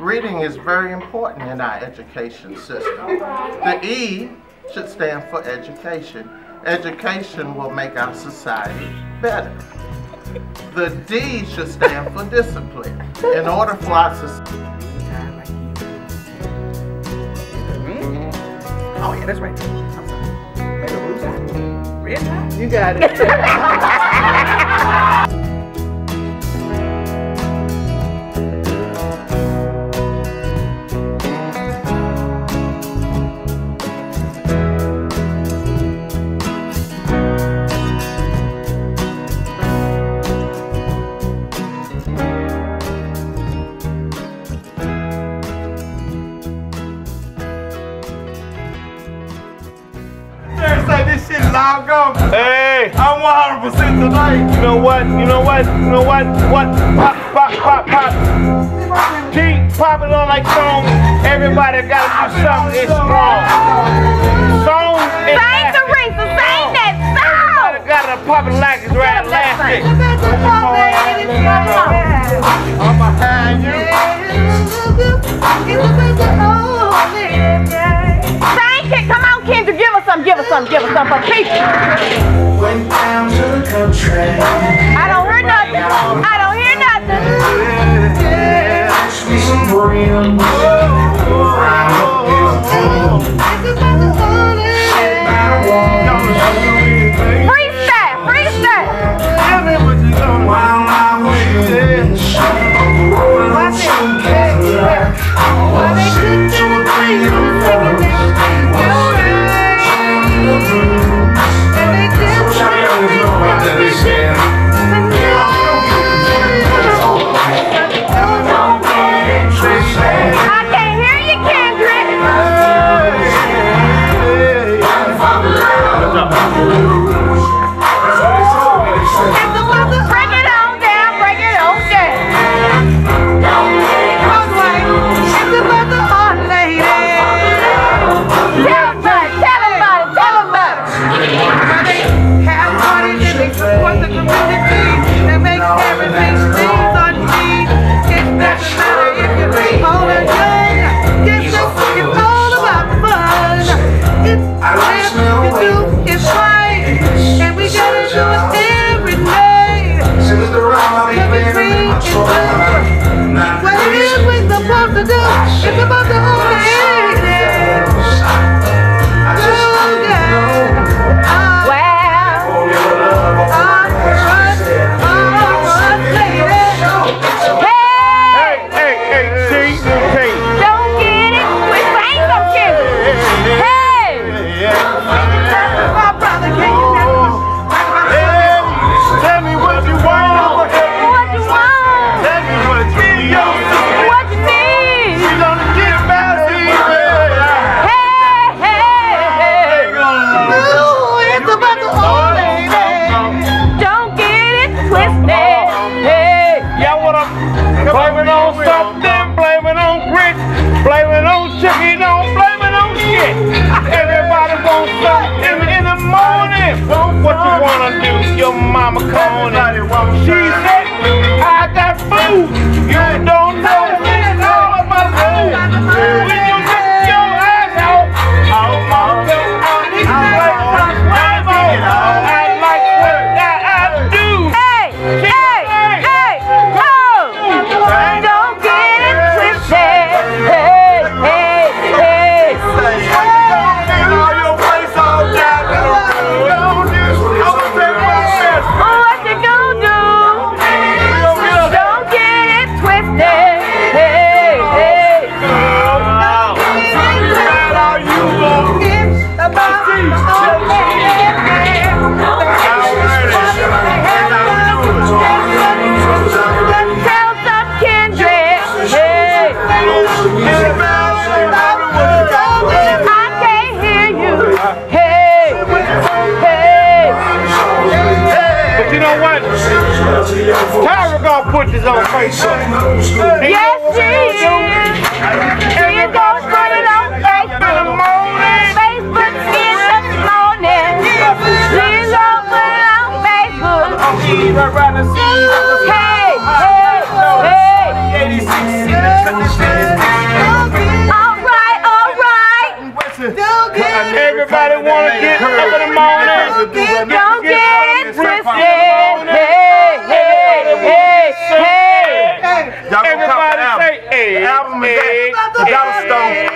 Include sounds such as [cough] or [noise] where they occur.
Reading is very important in our education system. The E should stand for education. Education will make our society better. The D should stand for discipline. In order for our society mm-hmm. Oh yeah, that's right. I'm sorry. Maybe blue side. Red. You got it. [laughs] all. Hey, I'm 100% tonight. you know what? You know what? You know what? What? Pop, pop, pop, pop. Keep popping on like song. Everybody gotta do something. It's strong. Song is Sing, elastic. Teresa, sing that Everybody song! gotta pop it like it's right elastic. I'ma have you. Sing it! Come on, Kendra, give us some, give us some, for people. Went down to the country. I don't hear nothing. I If I Blaming on something, blaming on bricks, blaming it on Chucky, don't blame it on shit. Everybody wants something in the morning. What you wanna do? Your mama calling. She said. do it. Don't get twisted. Hey, hey, hey, hey. Y'all gonna come to the album. The album is. The Dollar Stone.